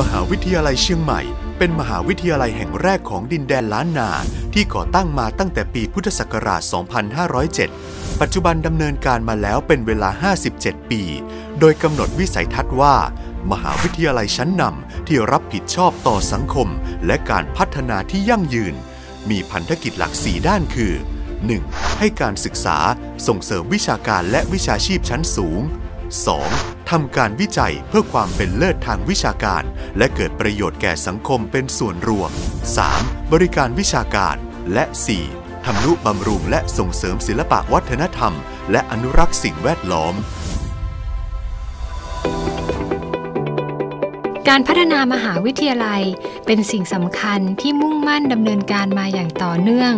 มหาวิทยาลัยเชียงใหม่ เป็นมหาวิทยาลัยแห่งแรกของดินแดนล้านนา ที่ก่อตั้งมาตั้งแต่ปีพุทธศักราช 2507 ปัจจุบันดำเนินการมาแล้วเป็นเวลา 57 ปี โดยกำหนดวิสัยทัศน์ว่า มหาวิทยาลัยชั้นนำที่รับผิดชอบต่อสังคม และการพัฒนาที่ยั่งยืน มีพันธกิจหลัก 4 ด้านคือ 1. ให้การศึกษาส่งเสริมวิชาการและวิชาชีพชั้นสูง 2. ทำการวิจัยเพื่อความเป็นเลิศทางวิชาการ และเกิดประโยชน์แก่สังคมเป็นส่วนรวม 3. บริการวิชาการ และ 4. ทำนุบำรุงและส่งเสริมศิลปะวัฒนธรรม และอนุรักษ์สิ่งแวดล้อม การพัฒนามหาวิทยาลัย เป็นสิ่งสำคัญที่มุ่งมั่นดำเนินการมาอย่างต่อเนื่อง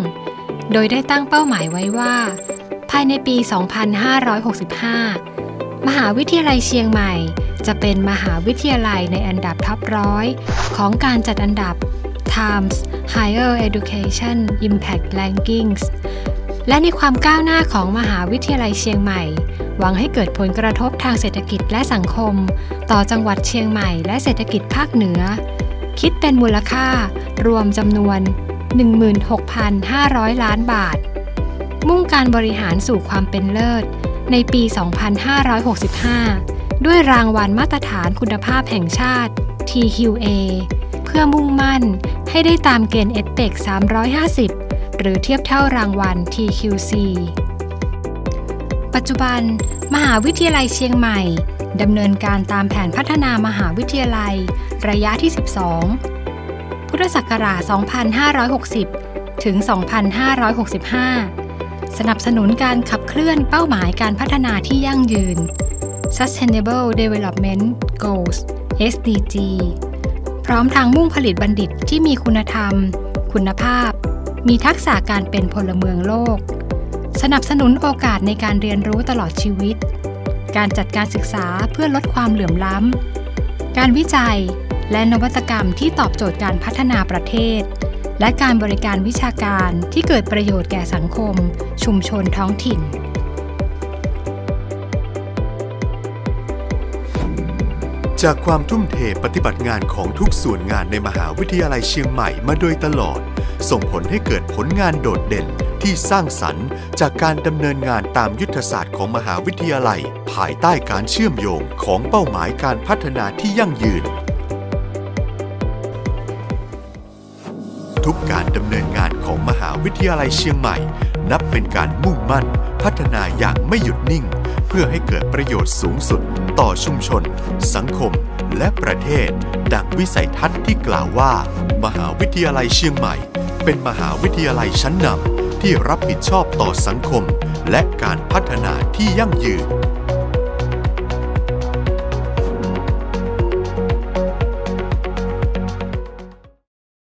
โดยได้ตั้งเป้าหมายไว้ว่า ภายในปี 2565 มหาวิทยาลัยเชียงใหม่ จะเป็นมหาวิทยาลัยในอันดับท็อปร้อยของการจัดอันดับ Times Higher Education Impact Rankings และในความก้าวหน้าของมหาวิทยาลัยเชียงใหม่ หวังให้เกิดผลกระทบทางเศรษฐกิจและสังคม ต่อจังหวัดเชียงใหม่และเศรษฐกิจภาคเหนือ คิดเป็นมูลค่ารวมจำนวน 16,500 ล้านบาท มุ่งการบริหารสู่ความเป็นเลิศ ในปี 2565 ด้วยรางวัลมาตรฐานคุณภาพแห่งชาติ TQA เพื่อมุ่งมั่นให้ได้ตามเกณฑ์เอสเปก350 หรือเทียบเท่ารางวัล TQC ปัจจุบัน มหาวิทยาลัยเชียงใหม่ดำเนินการตามแผนพัฒนามหาวิทยาลัย ระยะที่ 12 พุทธศักราช 2560 ถึง 2565 สนับสนุนการขับเคลื่อนเป้าหมายการพัฒนาที่ยั่งยืน Sustainable Development Goals SDG พร้อมทางมุ่งผลิตบัณฑิตที่มีคุณธรรม คุณภาพ มีทักษะการเป็นพลเมืองโลก สนับสนุนโอกาสในการเรียนรู้ตลอดชีวิต การจัดการศึกษาเพื่อลดความเหลื่อมล้ำ การวิจัยและนวัตกรรมที่ตอบโจทย์การพัฒนาประเทศ และการบริการวิชาการที่เกิดประโยชน์แก่สังคม ชุมชนท้องถิ่น จากความทุ่มเทปฏิบัติงานของทุกส่วนงานในมหาวิทยาลัยเชียงใหม่มาโดยตลอด ส่งผลให้เกิดผลงานโดดเด่นที่สร้างสรรค์ จากการดำเนินงานตามยุทธศาสตร์ของมหาวิทยาลัย ภายใต้การเชื่อมโยงของเป้าหมายการพัฒนาที่ยั่งยืน ทุกการดำเนินงานของมหาวิทยาลัยเชียงใหม่ นับเป็นการมุ่งมั่น พัฒนาอย่างไม่หยุดนิ่ง เพื่อให้เกิดประโยชน์สูงสุด ต่อชุมชน สังคม และประเทศ ดังวิสัยทัศน์ที่กล่าวว่า มหาวิทยาลัยเชียงใหม่ เป็นมหาวิทยาลัยชั้นนำที่รับผิดชอบต่อสังคม และการพัฒนาที่ยั่งยืน